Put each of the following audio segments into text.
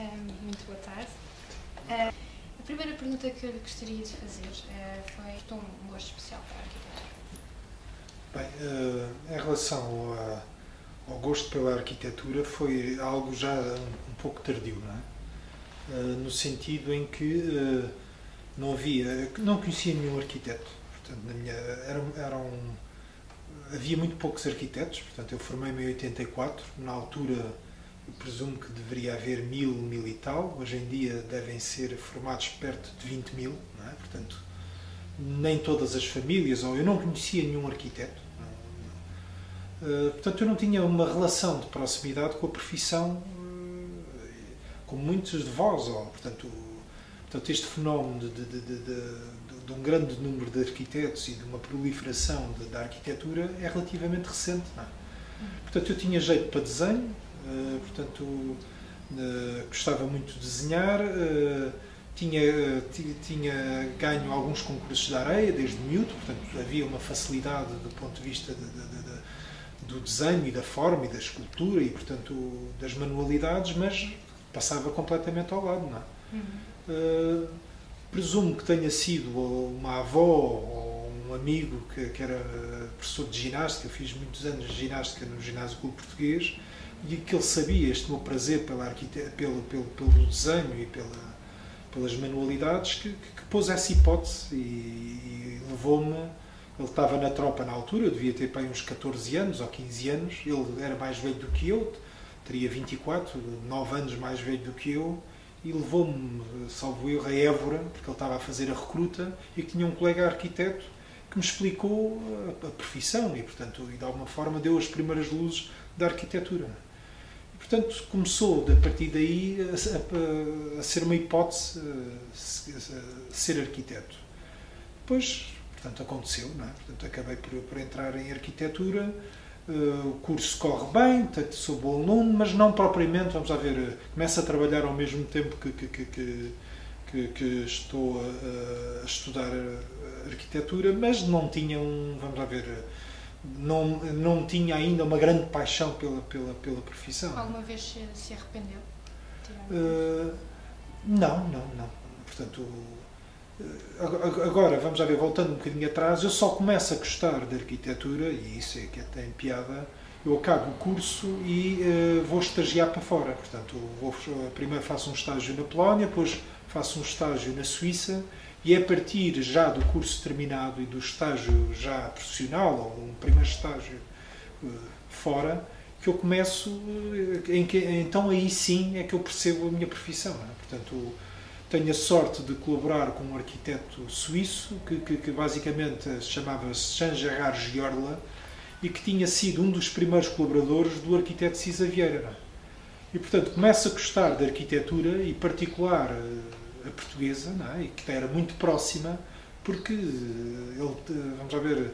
Um, muito boa tarde. Uh, a primeira pergunta que eu gostaria de fazer uh, foi: estou um gosto especial para a arquitetura? Bem, uh, em relação ao, ao, gosto pela arquitetura, foi algo já um, um pouco tardio, não é? no sentido em que não havia, não conhecia nenhum arquiteto. Portanto, na minha, era, era um, havia muito poucos arquitetos, portanto, eu formei-me em 84, na altura presumo que deveria haver mil, mil e tal. Hoje em dia devem ser formados perto de 20 mil, é? Portanto, nem todas as famílias, ou eu não conhecia nenhum arquiteto. Uh, portanto, eu não tinha uma relação de proximidade com a profissão uh, como muitos de vós. Ou, portanto, portanto, este fenómeno de, de, de, de, um grande número de arquitetos e de uma proliferação da arquitetura é relativamente recente. É? Portanto, eu tinha jeito para desenho, eh, portanto, uh, gostava muito de desenhar, uh, tinha, tinha ganho alguns concursos de areia desde miúdo, portanto, havia uma facilidade do ponto de vista de, de, de, do desenho e da forma e da escultura e, portanto, das manualidades, mas passava completamente ao lado, não é? Uhum. presumo que tenha sido uma avó ou um amigo que, que era professor de ginástica, eu fiz muitos anos de ginástica no Ginásio Clube Português, e que ele sabia este meu prazer pela pelo, pelo, pelo desenho e pela, pelas manualidades, que, que, pôs essa hipótese e, e levou-me. Ele estava na tropa na altura, eu devia ter para uns 14 anos ou 15 anos, ele era mais velho do que eu, teria 24, 9 anos mais velho do que eu, e levou-me, salvo eu, a Évora, porque ele estava a fazer a recruta e tinha um colega arquiteto que me explicou a, a profissão e, portanto, e de alguma forma deu as primeiras luzes da arquitetura. Portanto, começou a partir daí a, a, a ser uma hipótese ser arquiteto. Depois, portanto, aconteceu, não é? Portanto, acabei por, por entrar em arquitetura. Uh, o curso corre bem, portanto, sou bom aluno, mas não propriamente, vamos lá ver, começo a trabalhar ao mesmo tempo que, que, que, que, que estou a, a, estudar arquitetura, mas não tinha um, vamos lá ver, não, não tinha ainda uma grande paixão pela, pela, pela profissão. Alguma vez se, se arrependeu? Uh, não, não, não. Portanto, uh, agora, vamos já ver, voltando um bocadinho atrás, eu só começo a gostar de arquitetura, e isso é que até em piada, eu acabo o curso e uh, vou estagiar para fora. Portanto, vou, primeiro faço um estágio na Polónia, depois faço um estágio na Suíça e a partir já do curso terminado e do estágio já profissional, ou um primeiro estágio uh, fora, que eu começo, uh, que, então aí sim é que eu percebo a minha profissão. É? Portanto, tenho a sorte de colaborar com um arquiteto suíço, que, que, que basicamente se chamava Jean-Gerard Giorla, e que tinha sido um dos primeiros colaboradores do arquiteto Cisa Vieira. É? E, portanto, começo a gostar da arquitetura e particular a portuguesa, é? e que era muito próxima, porque ele, vamos ver,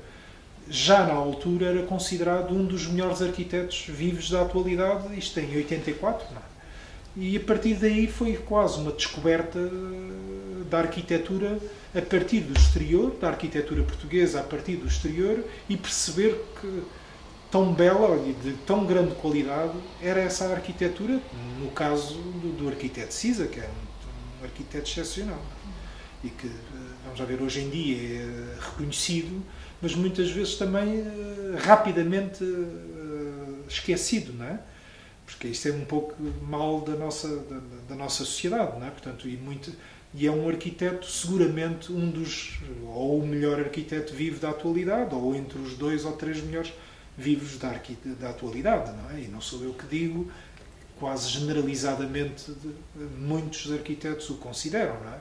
já na altura era considerado um dos melhores arquitetos vivos da atualidade, isto em 84, não é? E a partir daí foi quase uma descoberta da arquitetura a partir do exterior, da arquitetura portuguesa a partir do exterior, e perceber que tão bela e de tão grande qualidade era essa arquitetura, no caso do, do arquiteto Cisa, que é um arquiteto excepcional e que, eh, vamos a ver, hoje em dia é reconhecido, mas muitas vezes também eh, rapidamente eh, esquecido, não é? Porque isso é um pouco mal da nossa, da, da nossa sociedade, não é? Portanto, e, muito, e é um arquiteto, seguramente, um dos, ou o melhor arquiteto vivo da atualidade, ou entre os dois ou três melhores vivos da, da atualidade, não é? E não sou eu que digo, quase generalizadamente muitos arquitetos o consideram, não é?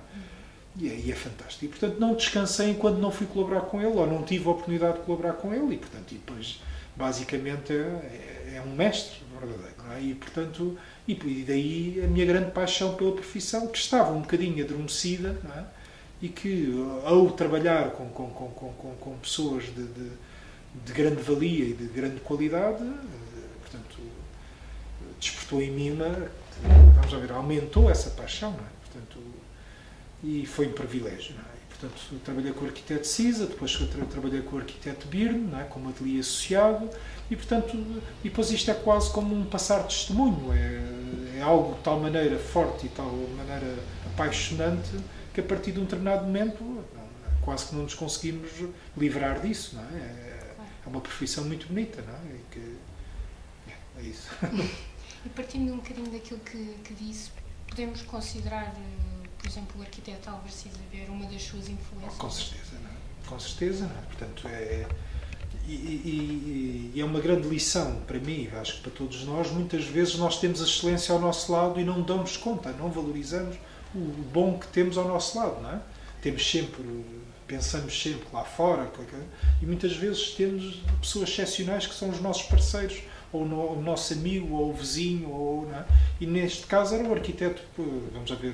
E aí é fantástico. E, portanto, não descansei enquanto não fui colaborar com ele, ou não tive a oportunidade de colaborar com ele, e, portanto, e depois, basicamente, é, é, é um mestre verdadeiro, não é? E, portanto, e, e daí a minha grande paixão pela profissão, que estava um bocadinho adormecida, não é? E que, ao trabalhar com, com, com, com, com pessoas de, de, de grande valia e de grande qualidade, despertou em mim uma, vamos ver, aumentou essa paixão, não é? Portanto, e foi um privilégio, não é? Portanto, trabalhei com o arquiteto Cisa, depois trabalhei com o arquiteto Birne, não é? como associado, e portanto, e depois isto é quase como um passar testemunho, é, é algo de tal maneira forte e tal maneira apaixonante que a partir de um determinado momento quase que não nos conseguimos livrar disso, não é? É, é uma profissão muito bonita, não é? E que, é, é isso. E partindo um bocadinho daquilo que, que disse, podemos considerar, eh, por exemplo, o arquiteto Álvaro Cisa uma das suas influências? Com certeza, não é? Com certeza, não é? Portanto, é, e, e, e, é uma grande lição para mim, acho que para todos nós. Muitas vezes nós temos a excelência ao nosso lado e não damos conta, não valorizamos o bom que temos ao nosso lado, não é? Temos sempre, pensamos sempre lá fora, e muitas vezes temos pessoas excepcionais que são os nossos parceiros, ou o nosso amigo, ou o vizinho, ou, é? e neste caso era o arquiteto, vamos a ver,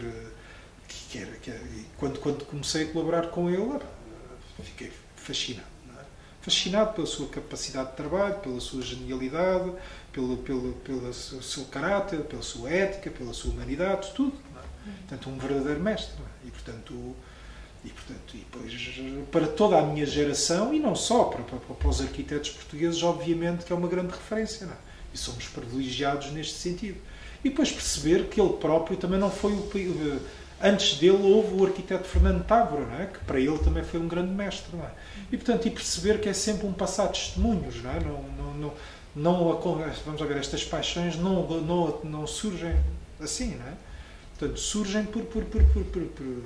que era, que era, quando, quando comecei a colaborar com ele, fiquei fascinado fascinado pela sua capacidade de trabalho, pela sua genialidade, pelo, pelo, pelo seu caráter, pela sua ética, pela sua humanidade, tudo. É? Portanto, um verdadeiro mestre. É? E, portanto, e, portanto, e depois, para toda a minha geração, e não só, para, para, para, os arquitetos portugueses, obviamente que é uma grande referência. Não é? E somos privilegiados neste sentido. E depois perceber que ele próprio também não foi o Antes dele houve o arquiteto Fernando Távora, é? que para ele também foi um grande mestre. É? E, portanto, e perceber que é sempre um passar de testemunhos. Não, é? não, não, não, vamos ver, estas paixões não, não, não surgem assim. Não é? Portanto, surgem por, por, por, por, por,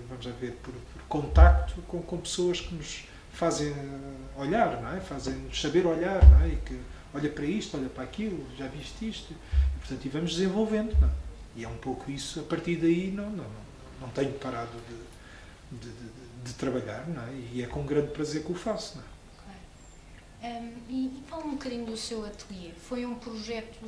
vamos ver, por contacto com, com pessoas que nos fazem olhar, não é? fazem-nos saber olhar, não é? e que olha para isto, olha para aquilo, já viste isto. E, portanto, e vamos desenvolvendo. Não é? E é um pouco isso, a partir daí não, não, não tenho parado de, de, de, de trabalhar, não é? E é com grande prazer que o faço, não é? Um, e, e fala um bocadinho do seu ateliê. Foi um projeto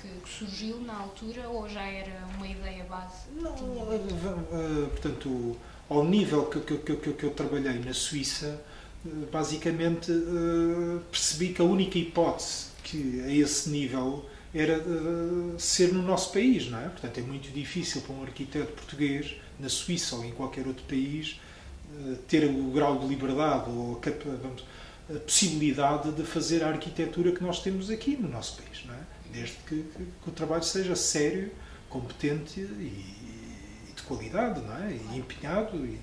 que, que, surgiu na altura ou já era uma ideia base? Não, uh, portanto, ao nível que, que, que, que eu trabalhei na Suíça, uh, basicamente uh, percebi que a única hipótese que a esse nível era uh, ser no nosso país, não é? Portanto, é muito difícil para um arquiteto português, na Suíça ou em qualquer outro país, ter o grau de liberdade ou vamos, a, possibilidade de fazer a arquitetura que nós temos aqui no nosso país, não é? Desde que, que, o trabalho seja sério, competente e, qualidade, não é? E empenhado e,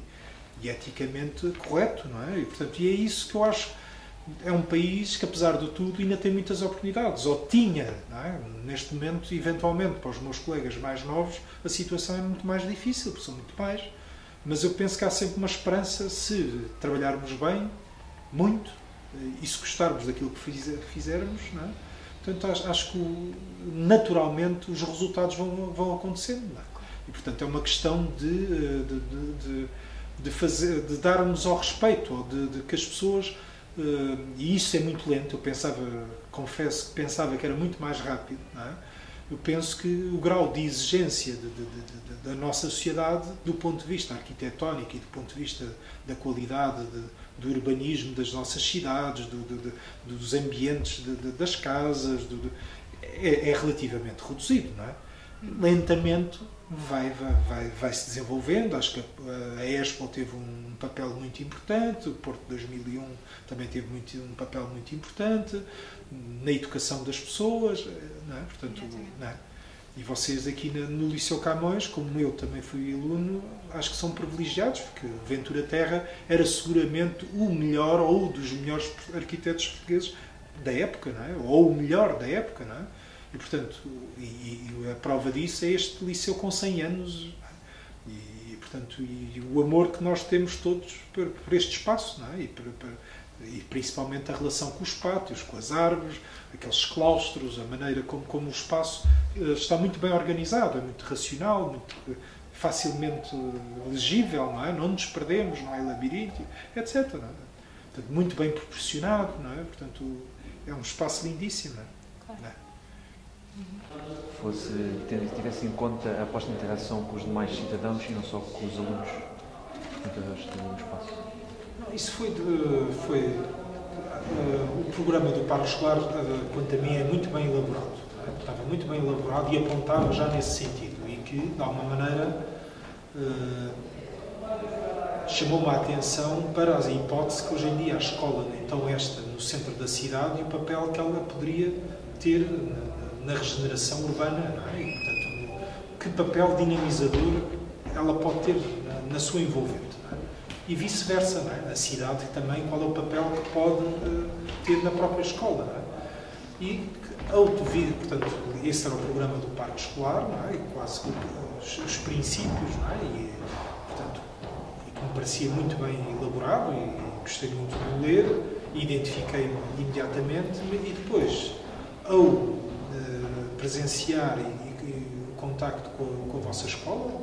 e eticamente correto, não é? E, portanto, e é isso que eu acho é um país que, apesar de tudo, ainda tem muitas oportunidades. Ou tinha, é? neste momento, eventualmente, para os meus colegas mais novos, a situação é muito mais difícil, porque são muito mais. Mas eu penso que há sempre uma esperança se trabalharmos bem, muito, e se gostarmos daquilo que fizermos. É? Portanto, acho que naturalmente os resultados vão, vão acontecendo. É? E, portanto, é uma questão de, de, de, de, fazer, de darmos ao respeito, ou de, que as pessoas Uh, e isso é muito lento. Eu pensava, confesso que pensava que era muito mais rápido. É? Eu penso que o grau de exigência da nossa sociedade, do ponto de vista arquitetónico e do ponto de vista da qualidade do urbanismo das nossas cidades, do, dos ambientes das casas, é, é, relativamente reduzido. Não é? Lentamente vai, vai, vai, se desenvolvendo. Acho que a Expo teve um papel muito importante, o Porto 2001 também teve muito, um papel muito importante na educação das pessoas, não é? Portanto, não é? E vocês aqui no Liceu Camões, como eu também fui aluno, acho que são privilegiados, porque Ventura Terra era seguramente o melhor ou dos melhores arquitetos portugueses da época, não é? ou o melhor da época. Não é? E, portanto, e, e a prova disso é este liceu com 100 anos e, portanto, e o amor que nós temos todos por, por este espaço, não é? E, por, por, e, principalmente a relação com os pátios, com as árvores, aqueles claustros, a maneira como, como o espaço eh, está muito bem organizado, é muito racional, muito eh, facilmente legível, não é? Não nos perdemos, não é labirinto, etc. É? Portanto, muito bem proporcionado, não é? Portanto, é um espaço lindíssimo, é? Claro. Fosse tivesse em conta a posta interação com os demais cidadãos e não só com os alunos do espaço. Não, isso foi, de, foi uh, o programa do Parque Escolar, uh, quanto a mim, é muito bem elaborado. É? Estava muito bem elaborado e apontava já nesse sentido e que, de alguma maneira, uh, chamou-me a atenção para a hipótese que hoje em dia a escola, então esta no centro da cidade, e o papel que ela poderia ter na regeneração urbana, não é? E, portanto, que papel dinamizador ela pode ter na, na sua envolvente. É? E vice-versa, é? a cidade também, qual é o papel que pode uh, ter na própria escola. É? E ao devido, portanto, esse era o programa do parque escolar, é? quase os, os princípios, e, portanto, e que me parecia muito bem elaborado e gostei muito de ler, identifiquei-me imediatamente e depois, ao presenciar e, e, o contacto com, com a vossa escola,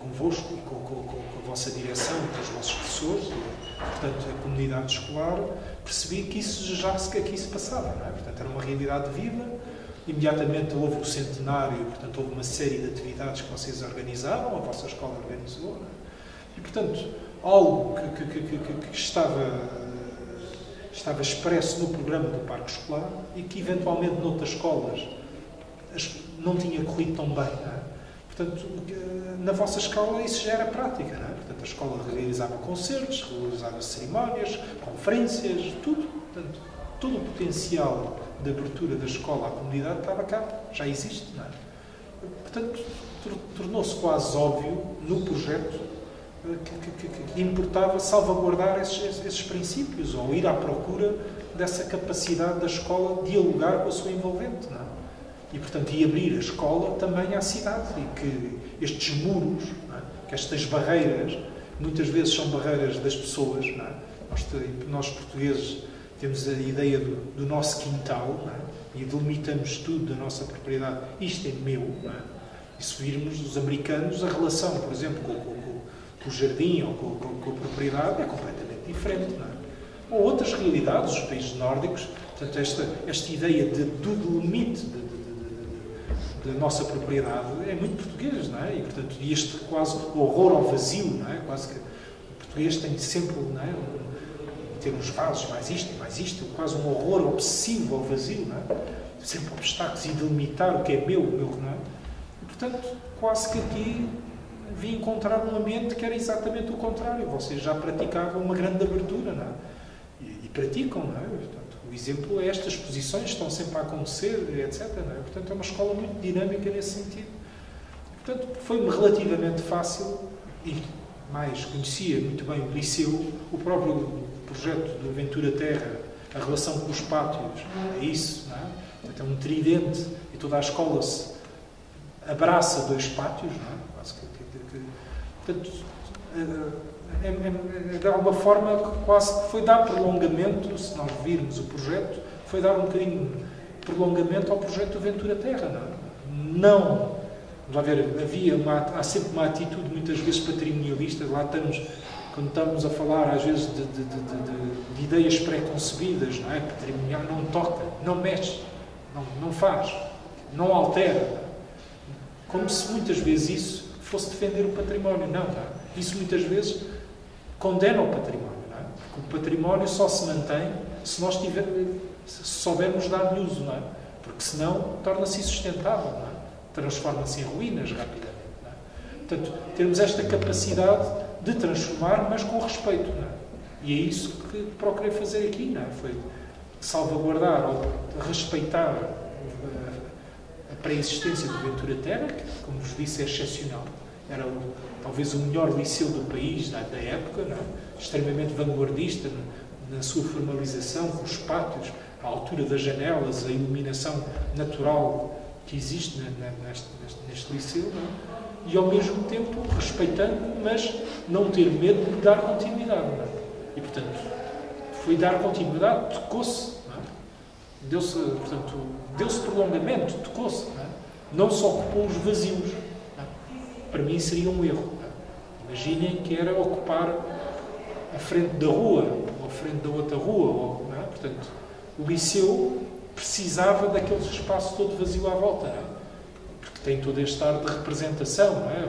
convosco e com, com, com, a vossa direção, com os vossos professores, e, portanto, a comunidade escolar, percebi que isso já que aqui se passava. É? Portanto, era uma realidade viva. Imediatamente houve o centenário, portanto, houve uma série de atividades que vocês organizaram, a vossa escola organizou. É? E, portanto, algo que, que, que, que, estava, estava expresso no programa do Parque Escolar e que, eventualmente, noutras escolas não tinha corrido tão bem. É? Portanto, na vossa escola isso já era prática, não é? Portanto, a escola realizava concertos, realizava cerimónias, conferências, tudo. Portanto, todo o potencial de abertura da escola à comunidade estava cá, já existe, não é? Portanto, tornou-se quase óbvio no projeto eh, que, que, que, importava salvaguardar esses, esses, princípios ou ir à procura dessa capacidade da escola dialogar com a sua envolvente, não é? E, portanto, e abrir a escola também à cidade. E que estes muros, é? que estas barreiras, muitas vezes são barreiras das pessoas. É? Nós, nós, portugueses, temos a ideia do, do nosso quintal é? e delimitamos tudo da nossa propriedade. Isto é meu. E se virmos os americanos, a relação, por exemplo, com, com, com o jardim ou com, com, a propriedade é completamente diferente. Ou outras realidades, os países nórdicos, portanto, esta, esta ideia de, do limite, de, da nossa propriedade é muito português, não é? E, portanto, este quase horror ao vazio, não é? Quase que o português tem sempre, não é? ter uns vasos, mais isto, mais isto, quase um horror obsessivo ao vazio, não é? Sempre obstáculos e delimitar o que é meu, meu, não é? E, portanto, quase que aqui vim encontrar um ambiente que era exatamente o contrário. Vocês já praticavam uma grande abertura, não é? E, e praticam, não é? Exemplo é estas exposições estão sempre a acontecer, etc. É? Portanto, é uma escola muito dinâmica nesse sentido. Portanto, foi-me relativamente fácil e mais conhecia muito bem o liceu, o próprio projeto do Aventura Terra, a relação com os pátios, é isso, não é? Portanto, é um tridente e toda a escola se abraça dois pátios, não é? Portanto, é, de alguma forma, quase foi dar prolongamento, se nós virmos o projeto, foi dar um bocadinho prolongamento ao projeto Ventura Terra. Não, não vamos ver, havia uma, há sempre uma atitude muitas vezes patrimonialista, lá estamos, quando estamos a falar às vezes de, de, de, de ideias pré-concebidas, não é? Patrimonial não toca, não mexe, não, não faz, não altera. Como se muitas vezes isso fosse defender o património. Não, não. Isso muitas vezes condena o património. Não é? Porque o património só se mantém se nós tiver, se soubermos dar-lhe uso, não é? Porque senão torna-se insustentável, é? Transforma-se em ruínas rapidamente. Não é? Portanto, termos esta capacidade de transformar, mas com respeito, não é? E é isso que procurei fazer aqui, não é? Foi salvaguardar ou respeitar a pré-existência do Ventura Terra, que, como vos disse, é excepcional. Era o, talvez o melhor liceu do país da, da época, é? extremamente vanguardista na, na, sua formalização, com os pátios, a altura das janelas, a iluminação natural que existe na, na, neste, neste, liceu, é? e ao mesmo tempo respeitando, mas não ter medo de dar continuidade. É? E portanto, foi dar continuidade, tocou-se, deu-se, portanto, deu-se prolongamento, tocou-se, não, não só ocupou os vazios para mim seria um erro. Imaginem que era ocupar a frente da rua, ou a frente da outra rua. Ou, é? Portanto, o liceu precisava daquele espaço todo vazio à volta, é? porque tem todo este ar de representação, é?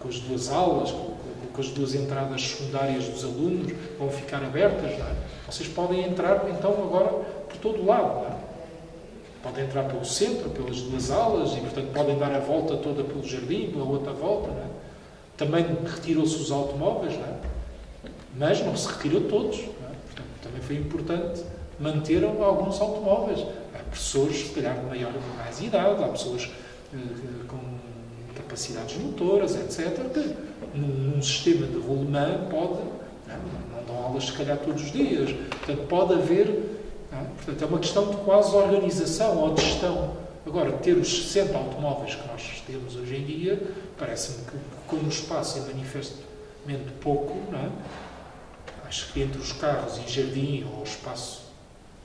com as duas aulas, com, com, as duas entradas secundárias dos alunos, vão ficar abertas. É? Vocês podem entrar, então, agora por todo o lado. É? Podem entrar pelo centro, pelas duas alas, e, portanto, podem dar a volta toda pelo jardim, pela outra volta. Não é? Também retirou-se os automóveis, não é? mas não se retirou todos. É? Portanto, também foi importante manter alguns automóveis. Há pessoas, se calhar, de maior mais idade, há pessoas uh, com capacidades motoras, etc., que num, num sistema de roulement pode, não, não dão aulas se calhar todos os dias, portanto pode haver, não, portanto é uma questão de quase organização ou de gestão. Agora, ter os 60 automóveis que nós temos hoje em dia, parece-me que como espaço é manifestamente pouco, é? acho que entre os carros e jardim ou espaço,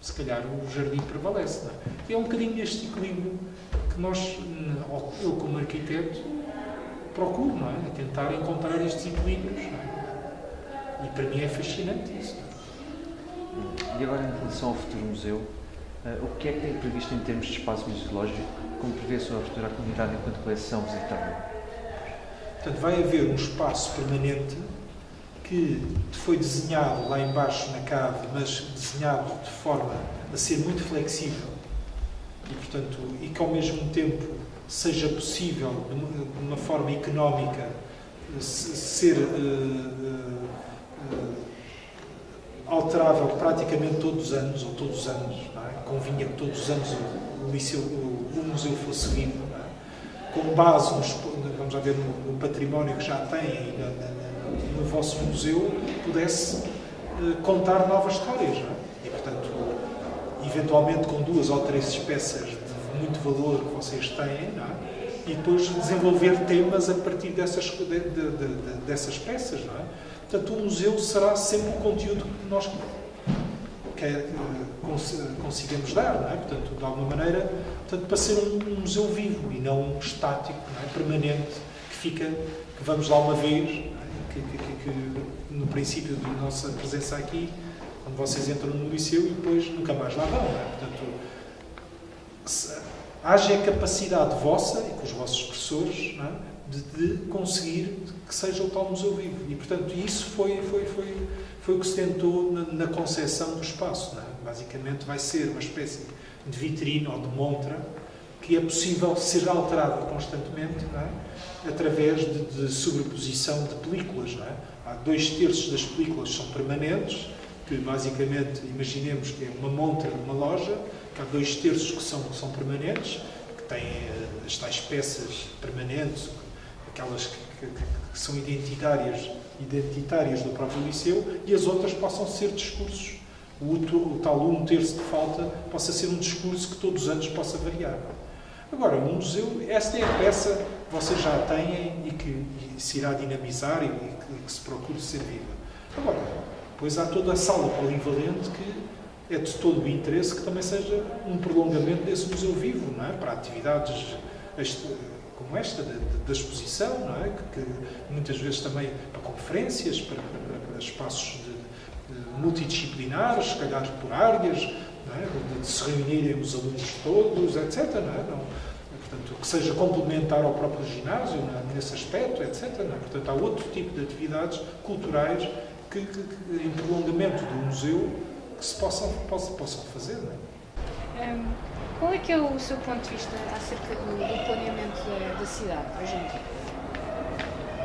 se calhar o jardim prevalece. É? é um bocadinho este equilíbrio que nós, eu como arquiteto, procuro, não é? A tentar encontrar estes equilíbrios. É? E para mim é fascinante isso. E agora, em relação ao futuro museu, Uh, o que é que tem previsto em termos de espaço museológico? Como prevê a sua abertura à comunidade enquanto coleção visitável? Portanto, vai haver um espaço permanente que foi desenhado lá embaixo na cave, mas desenhado de forma a ser muito flexível e, portanto, e que ao mesmo tempo seja possível, de uma forma económica, ser uh, uh, alterável praticamente todos os anos, ou todos os anos, convinha que todos os anos o, liceu, o, o museu fosse vivo, é? com base nos, vamos ver, no, no, património que já tem no, vosso museu, pudesse uh, contar novas histórias. É? E, portanto, eventualmente com duas ou três peças de muito valor que vocês têm, é? e depois desenvolver temas a partir dessas, de, de, de, dessas peças. Não é? Portanto, o museu será sempre o conteúdo que nós quer, consigamos dar, não é? Portanto, de alguma maneira, portanto, para ser um, museu vivo e não estático, não é? permanente, que fica, que vamos lá uma vez, é? que, que, que, no princípio da nossa presença aqui, quando vocês entram no liceu e depois nunca mais lá vão, não é? Portanto, se, haja a capacidade vossa e com os vossos professores é? de, de, conseguir que seja o tal museu vivo. E, portanto, isso foi, foi, foi foi o que se tentou na, na concepção do espaço. É? Basicamente, vai ser uma espécie de vitrine ou de montra que é possível ser alterada constantemente é? através de, de, sobreposição de películas. É? Há dois terços das películas são permanentes, que basicamente imaginemos que é uma montra de uma loja, que há dois terços que são, que são permanentes, que têm eh, as tais peças permanentes, aquelas que, que, que são identitárias identitárias do próprio liceu e as outras possam ser discursos. O, o tal um terço que falta possa ser um discurso que todos os anos possa variar. Agora, o museu, esta é a peça que vocês já têm e que se irá dinamizar e que, que se procura ser viva. Agora, depois há toda a sala polivalente que é de todo o interesse que também seja um prolongamento desse museu vivo, não é? para atividades como esta, da exposição, não é? Que, que, muitas vezes também para conferências, para, para, para espaços de, de multidisciplinares, se calhar por áreas, é? de, se reunirem os alunos todos, etc. Não é? não, portanto, que seja complementar ao próprio ginásio é? nesse aspecto, etc. É? Portanto, há outro tipo de atividades culturais que, que, que em prolongamento do museu que se possam, possam, possam fazer. É? Um qual é que é o seu ponto de vista acerca do, do planeamento da, da, cidade hoje em dia?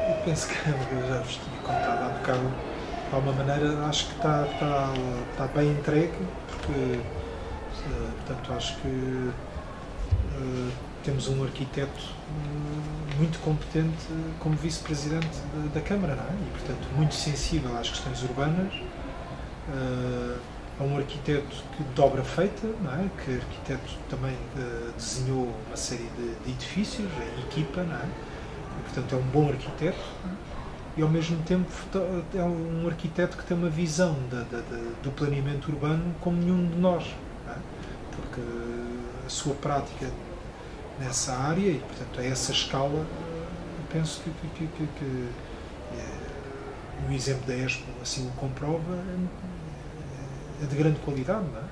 Eu penso que eu já vos tinha contado há bocado. De alguma maneira, acho que está, está, está bem entregue, porque, eh, portanto, acho que uh, temos um arquiteto uh, muito competente como vice-presidente da, Câmara, não é? E, portanto, muito sensível às questões urbanas. É um arquiteto que dobra feita, não é? que arquiteto também uh, desenhou uma série de, de, edifícios em equipa, não é? E, portanto é um bom arquiteto é? e ao mesmo tempo é um arquiteto que tem uma visão da, da, da, do planeamento urbano como nenhum de nós, é? porque a sua prática nessa área e portanto a essa escala penso que, que, que, que o exemplo da Expo assim o comprova de grande qualidade, não é?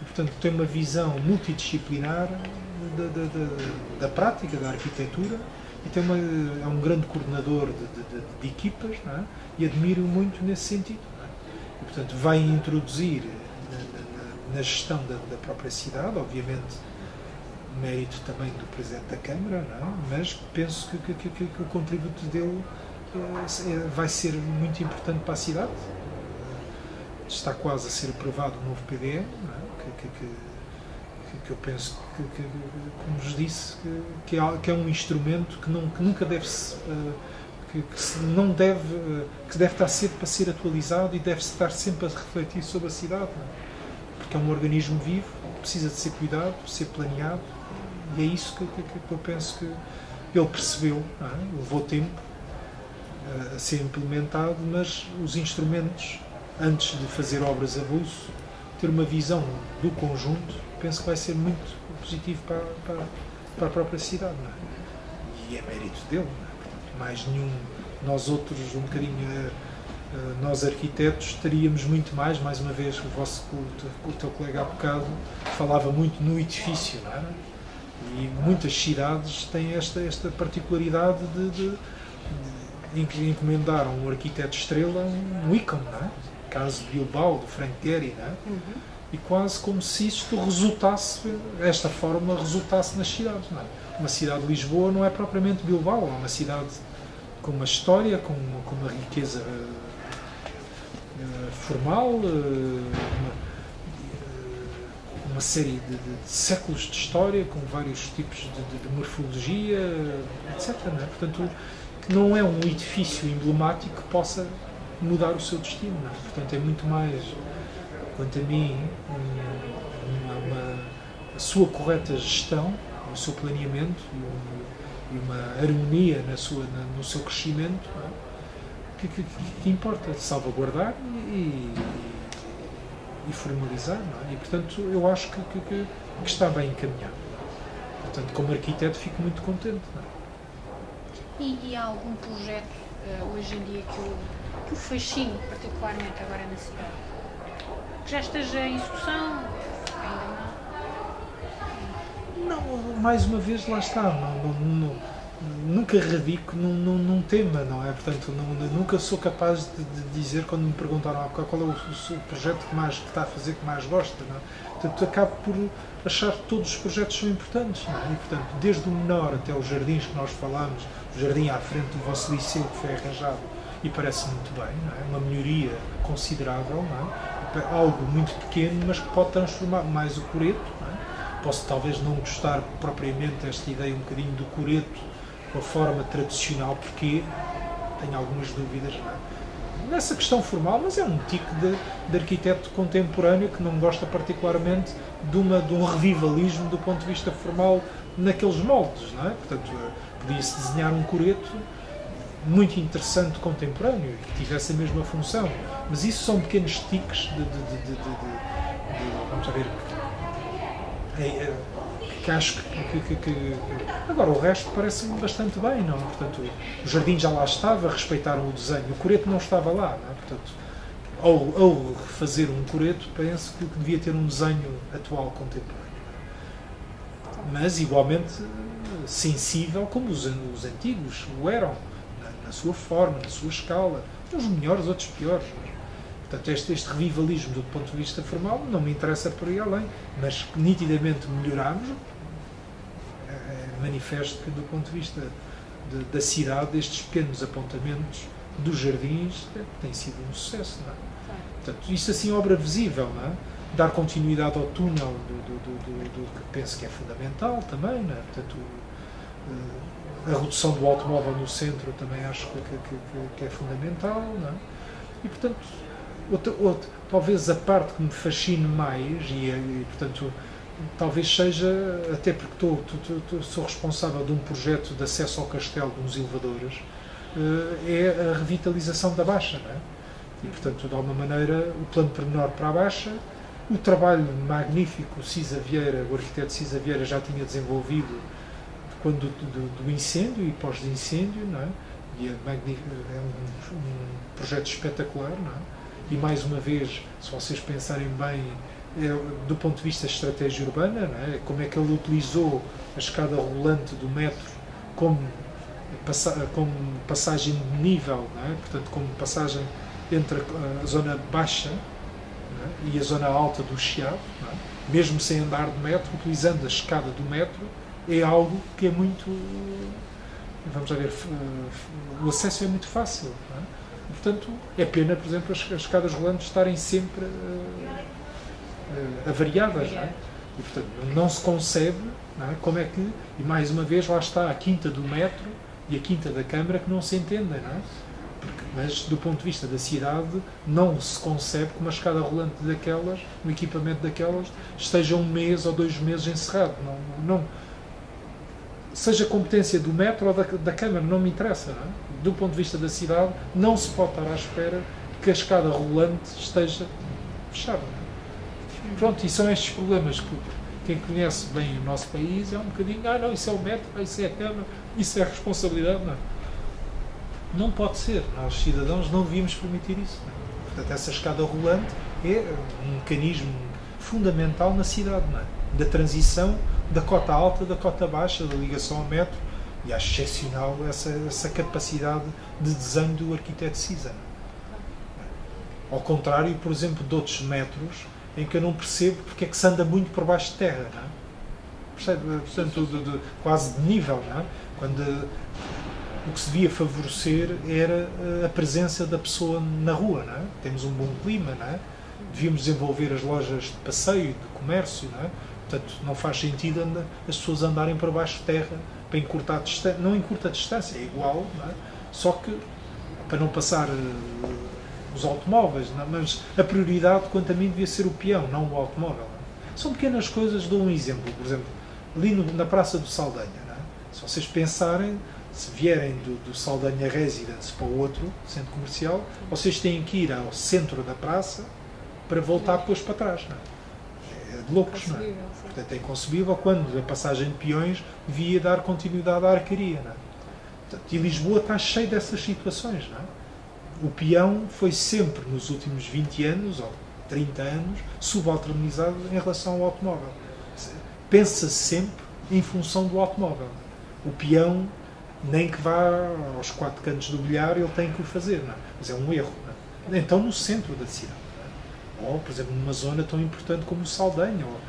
E, portanto, tem uma visão multidisciplinar da, da, da, da prática da arquitetura e tem uma, é um grande coordenador de, de, de equipas é? e admiro muito nesse sentido. É? E, portanto, vai introduzir na, na, na gestão da, da, própria cidade, obviamente, mérito também do Presidente da Câmara, é? mas penso que, que, que, que, o contributo dele é, vai ser muito importante para a cidade está quase a ser aprovado o novo PDM, é? que, que, que, eu penso que, que, como vos disse, que, é, que é um instrumento que, não, que nunca deve se, uh, que, se não deve uh, que deve estar sempre para ser atualizado e deve estar sempre a refletir sobre a cidade, é? porque é um organismo vivo, precisa de ser cuidado, de ser planeado e é isso que, eu penso que ele percebeu, é? levou tempo uh, a ser implementado, mas os instrumentos antes de fazer obras a bolso ter uma visão do conjunto, penso que vai ser muito positivo para, para, para a própria cidade. É? E é mérito dele. É? mais nenhum, nós outros, um bocadinho, eh, eh, nós arquitetos, teríamos muito mais. Mais uma vez, o, vosso, o teu colega há bocado falava muito no edifício. Não é? E muitas cidades têm esta, esta particularidade de, de, de encomendar a um arquiteto estrela um ícone. Não é? Caso de Bilbao, do Frank Gehry, né? Uhum. e quase como se isto resultasse, esta forma resultasse nas cidades. Não é? Uma cidade de Lisboa não é propriamente Bilbao, é uma cidade com uma história, com uma, com uma riqueza uh, formal, uh, uma, uma, série de, de, de, séculos de história, com vários tipos de, de morfologia, etc. Não é? Portanto, não é um edifício emblemático que possa mudar o seu destino. É? Portanto, é muito mais, quanto a mim, uma, uma, a sua correta gestão, o seu planeamento e, uma harmonia na sua, na, no seu crescimento é? que, que, que, importa salvaguardar e, e formalizar. É? E, portanto, eu acho que, que, está bem encaminhado. Portanto, como arquiteto, fico muito contente. É? E, e há algum projeto uh, hoje em dia que o que o fascine particularmente agora na cidade? Que já esteja em execução? Ainda não? Não, mais uma vez, lá está. Não, não, não, nunca radico num, num, num, tema, não é? Portanto, nunca sou capaz de, de, dizer, quando me perguntaram qual é o, o, projeto que, mais, que está a fazer que mais gosta, não é? Portanto, acabo por achar que todos os projetos são importantes, não é? E, portanto, desde o menor até os jardins que nós falamos, o jardim à frente do vosso liceu que foi arranjado e parece muito bem, é? uma melhoria considerável, é? algo muito pequeno, mas que pode transformar mais o coreto. É? Posso talvez não gostar propriamente desta ideia um bocadinho do coreto, com a forma tradicional, porque tenho algumas dúvidas é? nessa questão formal, mas é um tico de, de, arquiteto contemporâneo que não gosta particularmente de, uma, de um revivalismo do ponto de vista formal naqueles moldes. Não é? Portanto, podia-se desenhar um coreto muito interessante contemporâneo e que tivesse a mesma função. Mas isso são pequenos tiques de, de, de, de vamos ver, é, é, que acho que, que, que, Agora, o resto parece-me bastante bem, não? Portanto, o jardim já lá estava, respeitaram o desenho. O coreto não estava lá, não? Portanto, ao, ao refazer um coreto, penso que devia ter um desenho atual, contemporâneo. Mas, igualmente, sensível como os, os antigos o eram na sua forma, na sua escala. Uns melhores, outros piores. Portanto, este, este revivalismo do ponto de vista formal não me interessa por aí além, mas nitidamente melhoramos, é, manifesto que do ponto de vista de, da cidade, estes pequenos apontamentos dos jardins é, tem sido um sucesso. Não é? Portanto, isso assim obra visível, não é? dar continuidade ao túnel do, do, do, do, que penso que é fundamental também, não é? Portanto, a redução do automóvel no centro também acho que, que, que é fundamental. É? E, portanto, outra, outra, talvez a parte que me fascine mais, e, e portanto, talvez seja, até porque estou, estou, sou responsável de um projeto de acesso ao castelo nos elevadores, eh, é a revitalização da Baixa. É? E, portanto, de alguma maneira, o plano pormenor para a Baixa, o trabalho magnífico, Cisa Vieira, o arquiteto Cisa Vieira já tinha desenvolvido quando do, do incêndio e pós-incêndio, não é? E é, é um, um, projeto espetacular, não é? E mais uma vez, se vocês pensarem bem, é, do ponto de vista de estratégia urbana, é? Como é que ele utilizou a escada rolante do metro como, como passagem de nível, é? Portanto, como passagem entre a, a zona baixa é? e a zona alta do Chiado, é? mesmo sem andar de metro, utilizando a escada do metro é algo que é muito. Vamos ver, o acesso é muito fácil. É? Portanto, é pena, por exemplo, as, as escadas rolantes estarem sempre uh, uh, avariadas. É? E, portanto, não se concebe não é? como é que, e mais uma vez, lá está a quinta do metro e a quinta da Câmara que não se entendem, não é? Porque, mas, do ponto de vista da cidade, não se concebe que uma escada rolante daquelas, um equipamento daquelas, esteja um mês ou dois meses encerrado. Não, não, seja competência do metro ou da, da Câmara, não me interessa. Não é? Do ponto de vista da cidade, não se pode estar à espera que a escada rolante esteja fechada. Pronto, e são estes problemas que quem conhece bem o nosso país é um bocadinho, ah não, isso é o metro, isso é a Câmara, isso é a responsabilidade. Não, não pode ser. Nós, cidadãos, não devíamos permitir isso. Não. Portanto, essa escada rolante é um mecanismo fundamental na cidade, é? da transição da cota alta da cota baixa, da ligação ao metro, e acho excepcional essa, essa capacidade de desenho do arquiteto Cisa. Ao contrário, por exemplo, de outros metros em que eu não percebo porque é que se anda muito por baixo de terra, não é? Percebe? Portanto, de, de, quase de nível, não é? Quando o que se devia favorecer era eh, a presença da pessoa na rua, não é? Temos um bom clima, não é? Devíamos desenvolver as lojas de passeio, de comércio, não é? Portanto, não faz sentido andar, as pessoas andarem por baixo de terra para encurtar a distância. Não encurta a distância, é igual, é? só que para não passar uh, os automóveis. É? Mas a prioridade, quanto a mim, devia ser o peão, não o automóvel. É? São pequenas coisas. Dou um exemplo. Por exemplo, ali no, na Praça do Saldanha. É? Se vocês pensarem, se vierem do, do Saldanha Residence para o outro centro comercial, vocês têm que ir ao centro da praça para voltar depois para trás. Não é? É de loucos, não é? Portanto, é inconcebível quando a passagem de peões devia dar continuidade à arcaria, não é? Portanto, e Lisboa está cheia dessas situações, não é? O peão foi sempre, nos últimos 20 anos, ou 30 anos, subalternizado em relação ao automóvel. Pensa-se sempre em função do automóvel. O peão, nem que vá aos quatro cantos do bilhar, ele tem que o fazer, não é? Mas é um erro. É? Então, no centro da cidade ou, por exemplo, numa zona tão importante como o Saldanha. Ou,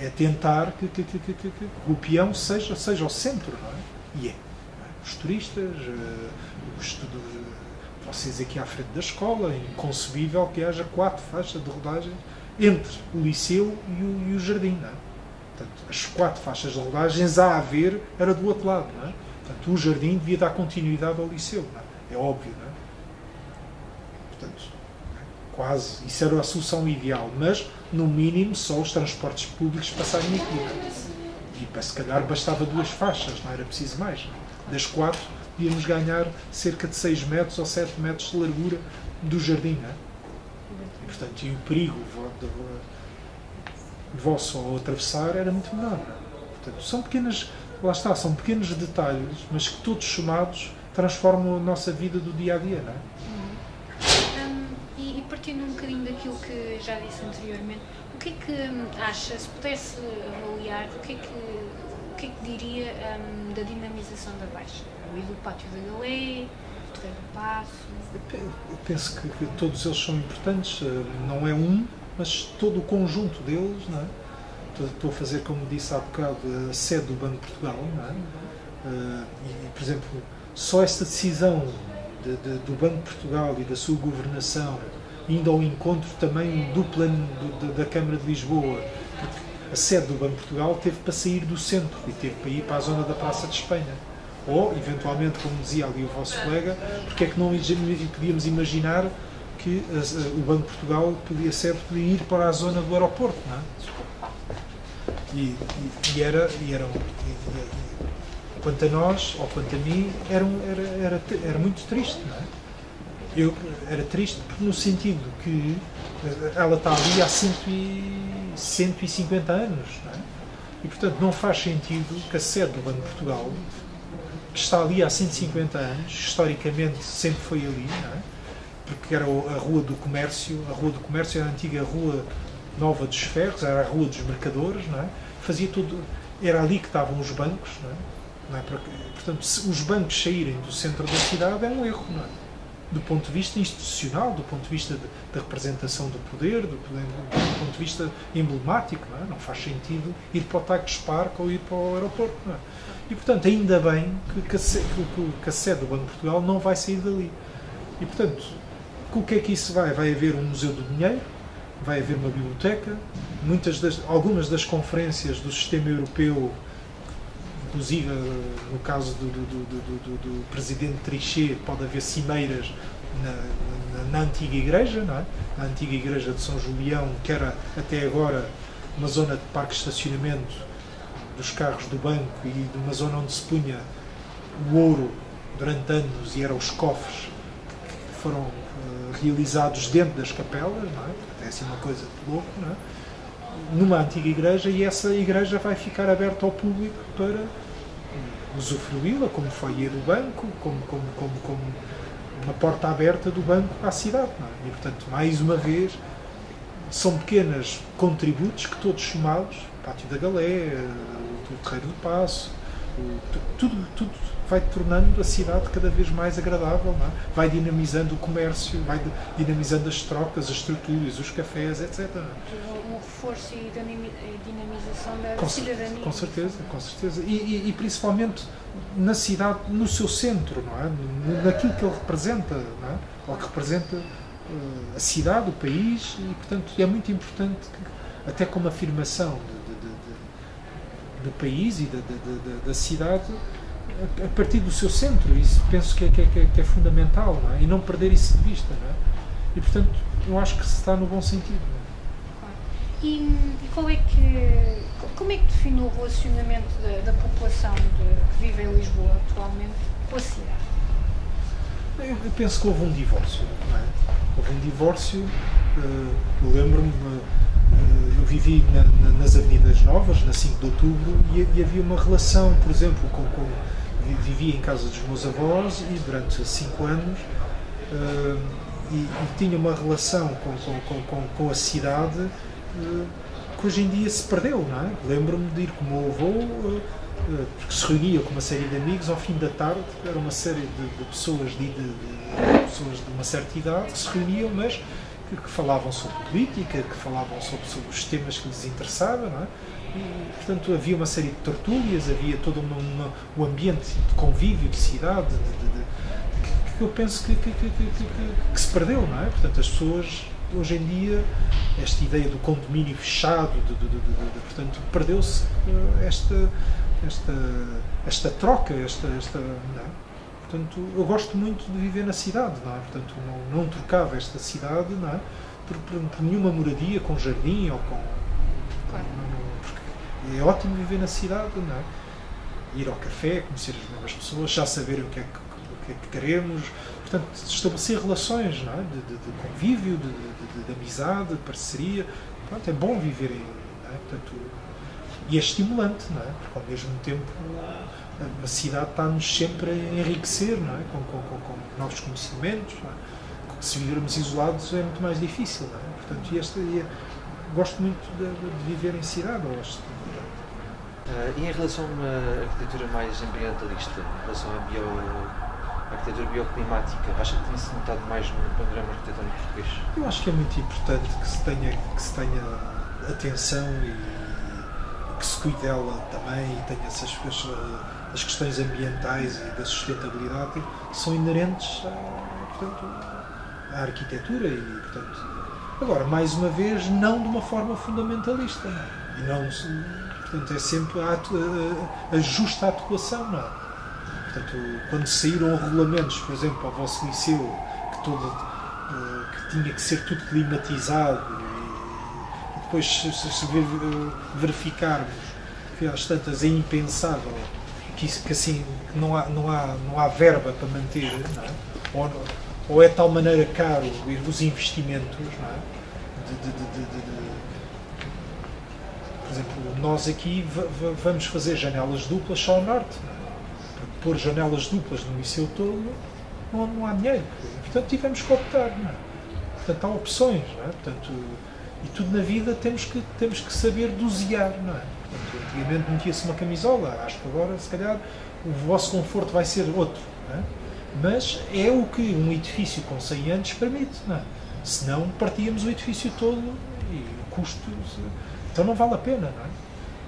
é tentar que, que, que, que, o peão seja, seja o centro, não é? E é. Os turistas, uh, o estudo, vocês aqui à frente da escola, é inconcebível que haja quatro faixas de rodagem entre o liceu e o, e o jardim, não é? Portanto, as quatro faixas de rodagens a haver era do outro lado, não é? Portanto, o jardim devia dar continuidade ao liceu, não é? É óbvio, não é? Portanto, quase. Isso era a solução ideal, mas no mínimo só os transportes públicos passarem aqui. E para se calhar bastava duas faixas, não era preciso mais. Das quatro, íamos ganhar cerca de 6 metros ou 7 metros de largura do jardim. É? e, portanto, e o perigo vosso ao atravessar era muito menor. É? Portanto, são pequenas, lá está, são pequenos detalhes, mas que todos somados transformam a nossa vida do dia a dia. Não é? Partindo um bocadinho daquilo que já disse anteriormente, o que é que acha, se pudesse avaliar, o que é que, o que, é que diria um, da dinamização da Baixa? O do Pátio da Galé, do Passo? Eu penso que, que, todos eles são importantes, eh, não é um, mas todo o conjunto deles, não é? Estou a fazer, como disse há bocado, a sede do Banco de Portugal, não é? Uh, e, por exemplo, só esta decisão de, de, do Banco de Portugal e da sua governação indo ao encontro também do plano do, da Câmara de Lisboa, porque a sede do Banco de Portugal teve para sair do centro e teve para ir para a zona da Praça de Espanha. Ou, eventualmente, como dizia ali o vosso colega, porque é que não podíamos imaginar que o Banco de Portugal podia ser podia ir para a zona do aeroporto, não é? E, e, e era, e era e, quanto a nós, ou quanto a mim, era, era, era, era muito triste, não é? Eu era triste no sentido que eh, ela está ali há cento e, 150 anos. É? E, portanto, não faz sentido que a sede do Banco de Portugal, que está ali há 150 anos, historicamente sempre foi ali, é? porque era a Rua do Comércio, a Rua do Comércio era a antiga Rua Nova dos Ferros, era a Rua dos Mercadores, é? fazia tudo, era ali que estavam os bancos. É? É? Portanto, se os bancos saírem do centro da cidade é um erro. Não é? Do ponto de vista institucional, do ponto de vista da representação do poder, do, do, ponto de vista emblemático. Não, é? não faz sentido ir para o Tagus Park ou ir para o aeroporto. É? E, portanto, ainda bem que, que, que, a sede do Banco de Portugal não vai sair dali. E, portanto, com o que é que isso vai? Vai haver um Museu do Dinheiro, vai haver uma biblioteca, muitas das, algumas das conferências do sistema europeu, inclusive no caso do, do, do, do presidente Trichet, pode haver cimeiras na, na, na, antiga igreja, não é? na antiga igreja de São Julião, que era até agora uma zona de parque de estacionamento dos carros do banco e de uma zona onde se punha o ouro durante anos e eram os cofres que foram uh, realizados dentro das capelas, não é? é assim uma coisa de louco, não é? numa antiga igreja e essa igreja vai ficar aberta ao público para usufruí-la, como foi do banco, como, como, como, como uma porta aberta do banco à cidade. É? E, portanto, mais uma vez, são pequenos contributos que todos somados, Pátio da Galé, o Terreiro do Passo, tudo, tudo vai tornando a cidade cada vez mais agradável, é? vai dinamizando o comércio, vai dinamizando as trocas, as estruturas, os cafés, etc. Um reforço e dinamização da com cidadania. Com certeza, com certeza. E, e, e, principalmente na cidade, no seu centro, não é? naquilo que ele representa, não é? ou que representa uh, a cidade, o país, e portanto é muito importante, que, até como afirmação de, de, de, do país e da, da cidade, a partir do seu centro. Isso penso que é, que é, que é fundamental não é? e não perder isso de vista. Não é? E portanto, eu acho que se está no bom sentido. É? E, e, qual é que, como é que define o relacionamento da, da população de, que vive em Lisboa atualmente com a cidade? Eu, eu penso que houve um divórcio. É? Houve um divórcio. Uh, lembro-me. Uh, eu vivi na, na, nas Avenidas Novas, na 5 de Outubro, e, e havia uma relação, por exemplo, com, com vivia em casa dos meus avós e durante cinco anos uh, e, e, tinha uma relação com, com, com, com a cidade uh, que hoje em dia se perdeu, não é? Lembro-me de ir com o meu avô, uh, porque se reunia com uma série de amigos, ao fim da tarde, era uma série de, de pessoas de, de, de, pessoas de uma certa idade que se reuniam, mas que, que falavam sobre política, que falavam sobre, sobre os temas que lhes interessavam, não é? portanto, havia uma série de tertúlias, havia todo uma, uma, um ambiente de convívio, de cidade, de, de, de, que eu penso que, que, que, se perdeu, não é? Portanto, as pessoas, hoje em dia, esta ideia do condomínio fechado, portanto, perdeu-se eh, esta, esta, esta troca, esta, esta é? Portanto, eu gosto muito de viver na cidade, não é? Portanto, não, não trocava esta cidade, não é? Por, por, por nenhuma moradia com jardim ou com. Claro é ótimo viver na cidade, não é? Ir ao café, conhecer as novas pessoas, já saber o que é que, que, é que queremos, portanto, estabelecer relações não é? de, de, de convívio, de, de, de, amizade, de parceria. Pronto, é bom viver não é? Portanto, e é estimulante, não é? Porque ao mesmo tempo a cidade está-nos sempre a enriquecer, não é? Com, com, com, com novos conhecimentos. É? Se vivermos isolados é muito mais difícil, não é? Portanto, e esta, e, gosto muito de, de, viver em cidade, gosto Uh, e em relação a uma arquitetura mais ambientalista, em relação à bio, arquitetura bioclimática, acha que tem-se notado mais no panorama arquitetónico português? Eu acho que é muito importante que se tenha, que se tenha atenção e que se cuide dela também e tenha essas as, as questões ambientais e da sustentabilidade são inerentes à, portanto, à arquitetura e, portanto, agora, mais uma vez, não de uma forma fundamentalista. Não? E não Portanto, é sempre a, a, justa atuação, não é? Portanto, quando saíram regulamentos, por exemplo, ao vosso liceu, que, todo, uh, que tinha que ser tudo climatizado, e, depois, se, se, verificarmos que às tantas é impensável que, que assim não, há, não, há, não há verba para manter, é? ou, ou é de tal maneira caro os investimentos, não é? de, de, de, por exemplo, nós aqui vamos fazer janelas duplas só ao norte. Porque pôr janelas duplas no liceu todo não, não há dinheiro. Portanto, tivemos que optar. Não é? Portanto, há opções. Não é? Portanto, e tudo na vida temos que, temos que saber dosear. Não é? Portanto, antigamente metia-se uma camisola. Acho que agora, se calhar, o vosso conforto vai ser outro. É? Mas é o que um edifício com 100 anos permite. Não é? Senão, partíamos o edifício todo e o custo então não vale a pena, não é?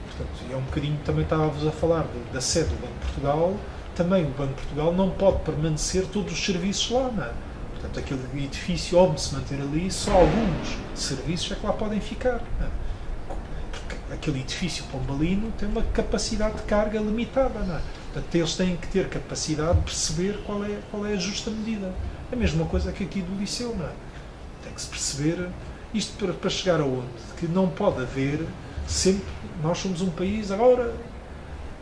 Portanto, é um bocadinho, também estávamos a falar da sede do Banco de Portugal, também o Banco de Portugal não pode permanecer todos os serviços lá, não é? Portanto, aquele edifício, ao se manter ali, só alguns serviços é que lá podem ficar. Não é? Aquele edifício pombalino tem uma capacidade de carga limitada. Não é? Portanto, eles têm que ter capacidade de perceber qual é, qual é a justa medida. A mesma coisa que aqui do liceu. Não é? Tem que se perceber isto para, para chegar aonde? Que não pode haver sempre. Nós somos um país agora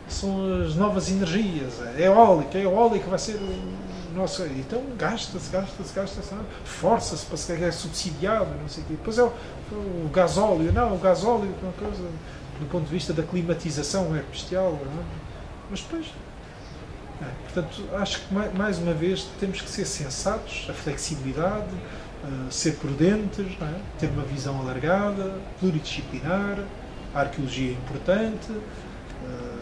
são as novas energias, é eólica, é eólica vai ser Então gasta-se, gasta-se, gasta-se, força-se para se é subsidiado, não sei o quê. Depois é o, o gasóleo, não, o gasóleo, uma coisa, do ponto de vista da climatização é bestial, não? É? mas depois. É, portanto, acho que mais uma vez temos que ser sensatos, a flexibilidade, uh, ser prudentes, é? ter uma visão alargada, pluridisciplinar, a arqueologia é importante. Uh,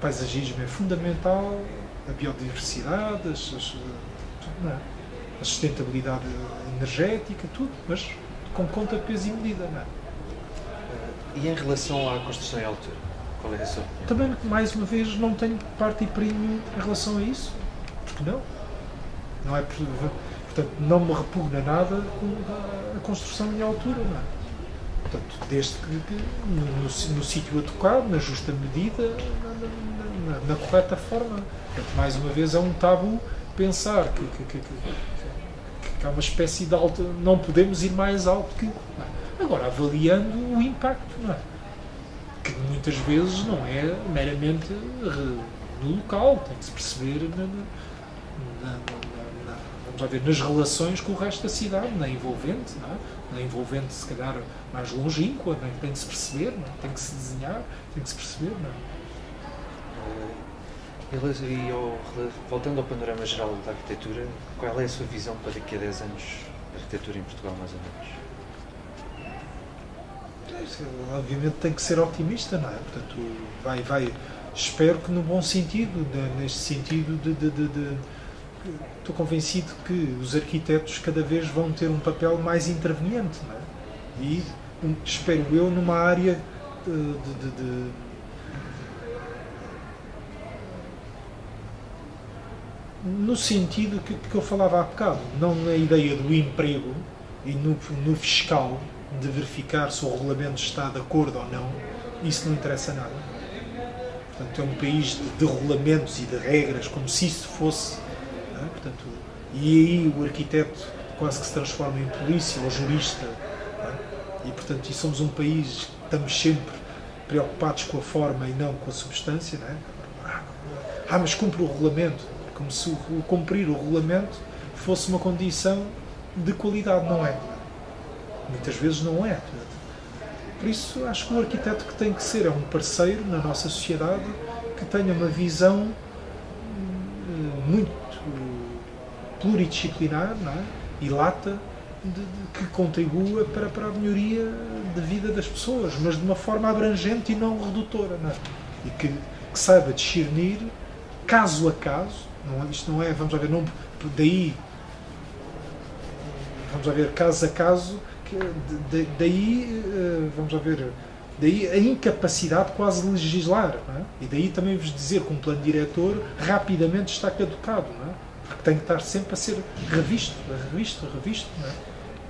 paisagismo é fundamental, a biodiversidade, as, as, é? a sustentabilidade energética, tudo, mas com conta, peso e medida. Não é? E em relação à construção em altura? Qual é a sua opinião? Também, mais uma vez, não tenho parte e primo em relação a isso. Porque não? Não é, portanto, não me repugna nada a construção em altura, não é? Portanto, desde que, no, no, no sítio adequado, na justa medida, na, na, na, correta forma. Portanto, mais uma vez, é um tabu pensar que, que, que, há uma espécie de alto. Não podemos ir mais alto que. É? Agora, avaliando o impacto, é? que muitas vezes não é meramente no local, tem que se perceber na, na, vamos ver, nas relações com o resto da cidade, na envolvente, é? na envolvente se calhar mais longínqua, né? tem de se perceber, tem que se desenhar, tem que se perceber. Né? E ao, voltando ao panorama geral da arquitetura, qual é a sua visão para daqui a 10 anos da arquitetura em Portugal, mais ou menos? É, obviamente tem que ser otimista, não é? Portanto, vai, vai, espero que no bom sentido, neste sentido de, de, de, de estou convencido que os arquitetos cada vez vão ter um papel mais interveniente, não é? E espero eu numa área de, de, de no sentido que, que, eu falava há bocado, não na ideia do emprego e no, no, fiscal de verificar se o regulamento está de acordo ou não, isso não interessa nada. Portanto, é um país de, de regulamentos e de regras, como se isso fosse. É? Portanto, e aí o arquiteto quase que se transforma em polícia ou jurista e, portanto, e somos um país que estamos sempre preocupados com a forma e não com a substância, é? Ah, mas cumpre o regulamento. Como se o cumprir o regulamento fosse uma condição de qualidade, não é? Muitas vezes não é. Por isso, acho que o arquiteto que tem que ser é um parceiro na nossa sociedade que tenha uma visão hum, muito pluridisciplinar é? e lata de, de, que contribua para, para a melhoria da vida das pessoas, mas de uma forma abrangente e não redutora. Não é? E que, que, saiba discernir, caso a caso, não, isto não é, vamos ver, não, daí, vamos ver, caso a caso, que, de, daí, eh, vamos ver, daí a incapacidade quase de legislar. É? E daí também vos dizer que um plano diretor rapidamente está caducado. É? porque tem que estar sempre a ser revisto, revisto, revisto, é?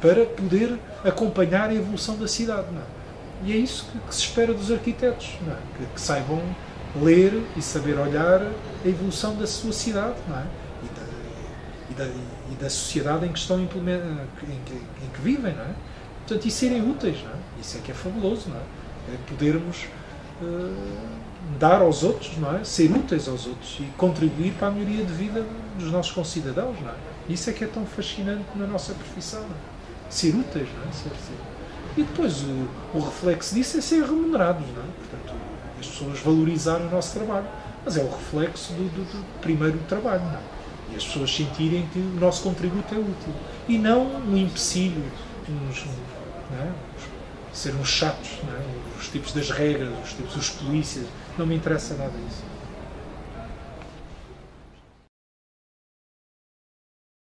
para poder acompanhar a evolução da cidade. É? E é isso que, que, se espera dos arquitetos, é? que, que, saibam ler e saber olhar a evolução da sua cidade é? e, da, e, da, e, da, sociedade em que estão em em que vivem. Não é? Portanto, e serem úteis. Isso é que é fabuloso. Não é? é podermos. Uh, dar aos outros, não é? Ser úteis aos outros e contribuir para a melhoria de vida dos nossos concidadãos, não é? Isso é que é tão fascinante na nossa profissão, não é? Ser úteis, não é? Ser, ser. E depois o, o, reflexo disso é ser remunerados, não é? As pessoas valorizarem o nosso trabalho. Mas é o reflexo do, do, do primeiro trabalho, não é? E as pessoas sentirem que o nosso contributo é útil. E não um empecilho, uns, não é? ser uns chatos, é? os tipos das regras, os tipos dos polícias, não me interessa nada disso.